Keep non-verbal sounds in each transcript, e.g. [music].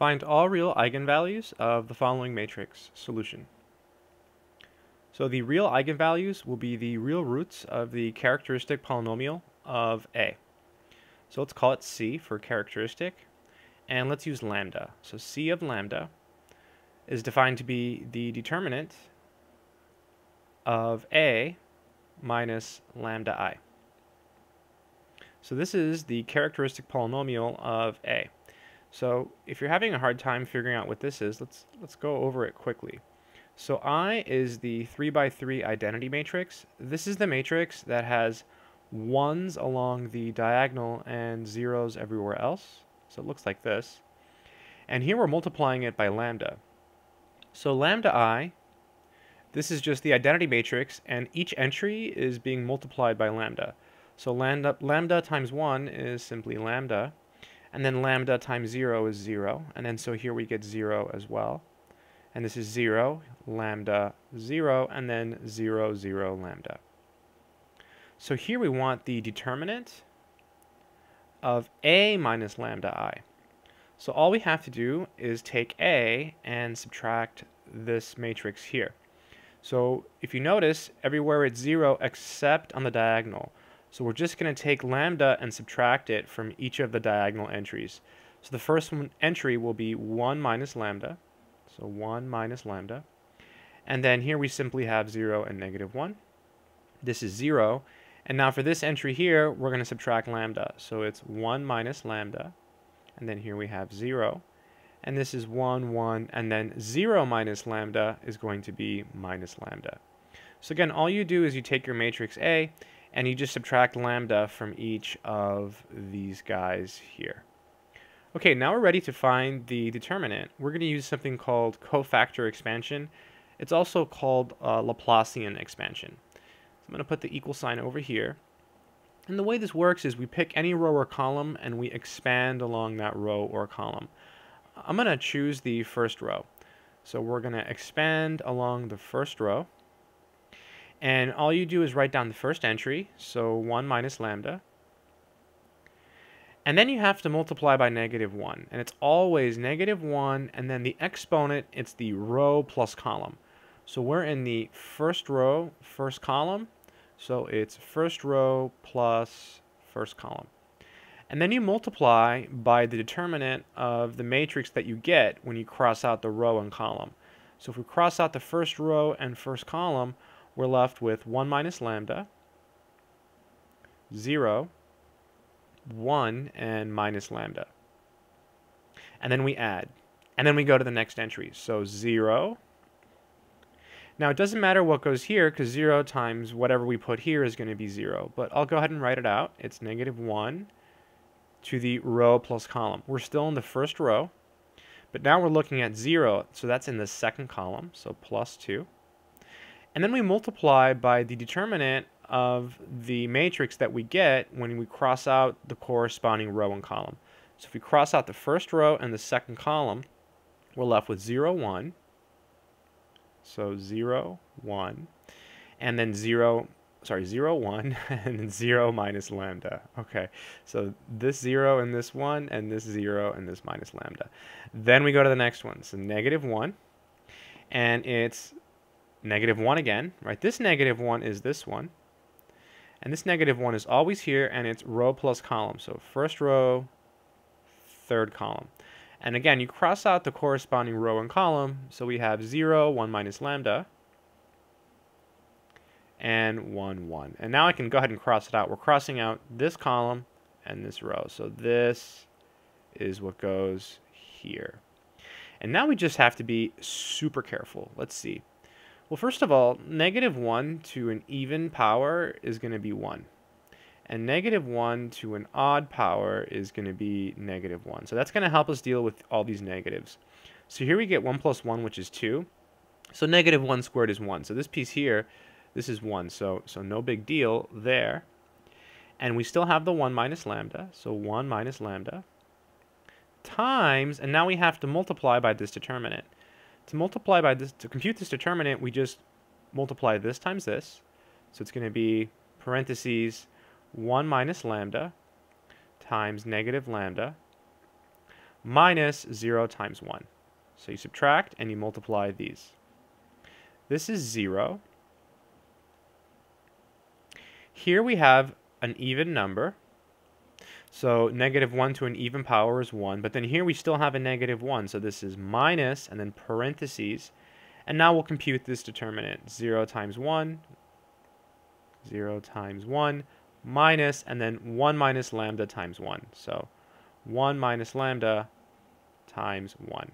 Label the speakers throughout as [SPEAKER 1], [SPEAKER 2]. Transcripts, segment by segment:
[SPEAKER 1] Find all real eigenvalues of the following matrix solution. So the real eigenvalues will be the real roots of the characteristic polynomial of A. So let's call it C for characteristic, and let's use lambda. So C of lambda is defined to be the determinant of A minus lambda i. So this is the characteristic polynomial of A. So if you're having a hard time figuring out what this is, let's let's go over it quickly. So I is the 3 by 3 identity matrix. This is the matrix that has ones along the diagonal and zeros everywhere else. So it looks like this. And here we're multiplying it by lambda. So lambda i, this is just the identity matrix, and each entry is being multiplied by lambda. So lambda, lambda times 1 is simply lambda, and then lambda times 0 is 0, and then so here we get 0 as well. And this is 0, lambda 0, and then 0, 0, lambda. So here we want the determinant of a minus lambda i. So all we have to do is take a and subtract this matrix here. So if you notice, everywhere it's 0 except on the diagonal. So we're just going to take lambda and subtract it from each of the diagonal entries. So the first one, entry will be 1 minus lambda. So 1 minus lambda. And then here we simply have 0 and negative 1. This is 0. And now for this entry here, we're going to subtract lambda. So it's 1 minus lambda. And then here we have 0. And this is 1, 1. And then 0 minus lambda is going to be minus lambda. So again, all you do is you take your matrix A and you just subtract lambda from each of these guys here. Okay, now we're ready to find the determinant. We're going to use something called cofactor expansion. It's also called uh, Laplacian expansion. So I'm going to put the equal sign over here. And the way this works is we pick any row or column and we expand along that row or column. I'm going to choose the first row. So we're going to expand along the first row. And all you do is write down the first entry, so 1 minus lambda. And then you have to multiply by negative 1. And it's always negative 1, and then the exponent, it's the row plus column. So we're in the first row, first column. So it's first row plus first column. And then you multiply by the determinant of the matrix that you get when you cross out the row and column. So if we cross out the first row and first column, we're left with 1 minus lambda, 0, 1, and minus lambda. And then we add. And then we go to the next entry. So 0. Now it doesn't matter what goes here because 0 times whatever we put here is going to be 0. But I'll go ahead and write it out. It's negative 1 to the row plus column. We're still in the first row. But now we're looking at 0. So that's in the second column. So plus 2. And then we multiply by the determinant of the matrix that we get when we cross out the corresponding row and column. So if we cross out the first row and the second column, we're left with 0, 1. So 0, 1. And then 0, sorry, 0, 1, [laughs] and then 0 minus lambda. Okay, so this 0 and this 1, and this 0 and this minus lambda. Then we go to the next one. So negative 1, and it's negative 1 again, right? This negative 1 is this one. And this negative 1 is always here, and it's row plus column. So first row, third column. And again, you cross out the corresponding row and column. So we have 0, 1 minus lambda, and 1, 1. And now I can go ahead and cross it out. We're crossing out this column and this row. So this is what goes here. And now we just have to be super careful. Let's see. Well, first of all, negative 1 to an even power is going to be 1. And negative 1 to an odd power is going to be negative 1. So that's going to help us deal with all these negatives. So here we get 1 plus 1, which is 2. So negative 1 squared is 1. So this piece here, this is 1. So, so no big deal there. And we still have the 1 minus lambda. So 1 minus lambda times, and now we have to multiply by this determinant. To multiply by this, to compute this determinant, we just multiply this times this. So it's going to be parentheses 1 minus lambda times negative lambda minus 0 times 1. So you subtract and you multiply these. This is 0. Here we have an even number. So negative 1 to an even power is 1. But then here we still have a negative 1. So this is minus and then parentheses. And now we'll compute this determinant. 0 times 1, 0 times 1, minus, and then 1 minus lambda times 1. So 1 minus lambda times 1.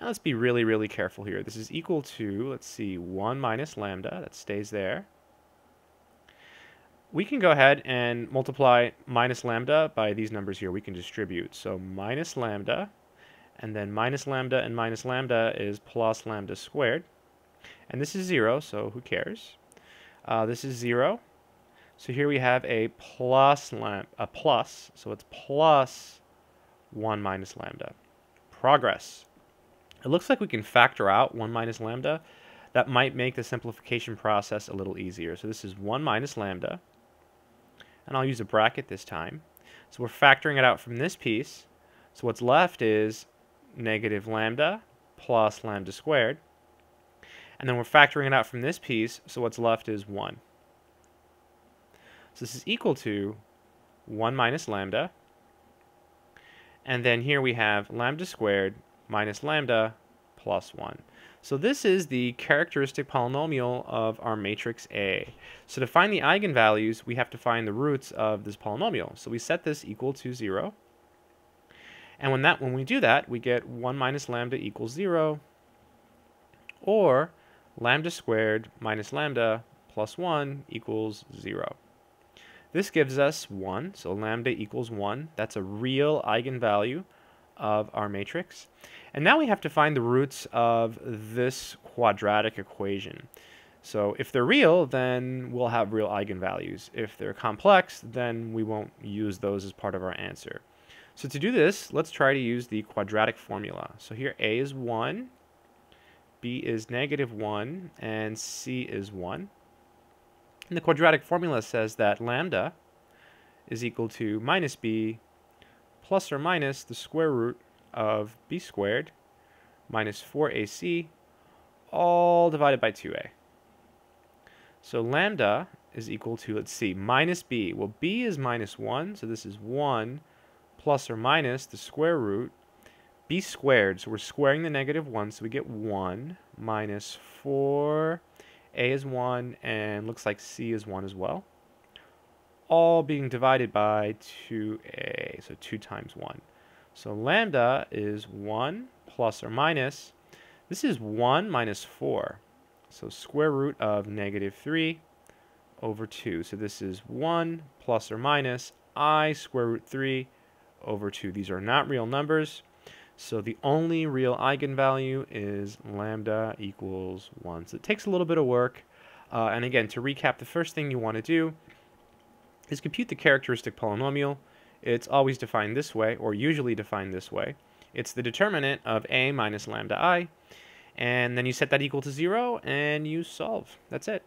[SPEAKER 1] Now let's be really, really careful here. This is equal to, let's see, 1 minus lambda. That stays there. We can go ahead and multiply minus lambda by these numbers here. We can distribute. So minus lambda, and then minus lambda and minus lambda is plus lambda squared. And this is 0, so who cares? Uh, this is 0. So here we have a plus a plus, so it's plus 1 minus lambda. Progress. It looks like we can factor out 1 minus lambda. That might make the simplification process a little easier. So this is 1 minus lambda, and I'll use a bracket this time. So we're factoring it out from this piece. So what's left is negative lambda plus lambda squared. And then we're factoring it out from this piece, so what's left is 1. So this is equal to 1 minus lambda. And then here we have lambda squared minus lambda plus 1. So this is the characteristic polynomial of our matrix A. So to find the eigenvalues, we have to find the roots of this polynomial. So we set this equal to 0. And when that when we do that, we get 1 minus lambda equals 0, or lambda squared minus lambda plus 1 equals 0. This gives us 1, so lambda equals 1. That's a real eigenvalue of our matrix. And now we have to find the roots of this quadratic equation. So if they're real, then we'll have real eigenvalues. If they're complex, then we won't use those as part of our answer. So to do this, let's try to use the quadratic formula. So here a is 1, b is negative 1, and c is 1. And the quadratic formula says that lambda is equal to minus b plus or minus the square root of b squared minus 4ac all divided by 2a. So lambda is equal to, let's see, minus b. Well, b is minus 1, so this is 1 plus or minus the square root b squared. So we're squaring the negative 1, so we get 1 minus 4 a is 1, and looks like C is 1 as well. All being divided by 2a, so 2 times 1. So lambda is 1 plus or minus. This is 1 minus 4. So square root of negative 3 over 2. So this is 1 plus or minus i square root 3 over 2. These are not real numbers. So the only real eigenvalue is lambda equals 1. So it takes a little bit of work. Uh, and again, to recap, the first thing you want to do is compute the characteristic polynomial. It's always defined this way, or usually defined this way. It's the determinant of a minus lambda i. And then you set that equal to 0, and you solve. That's it.